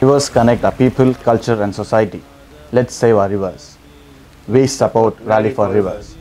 Rivers connect our people, culture and society. Let's save our rivers. We support Rally for Rivers.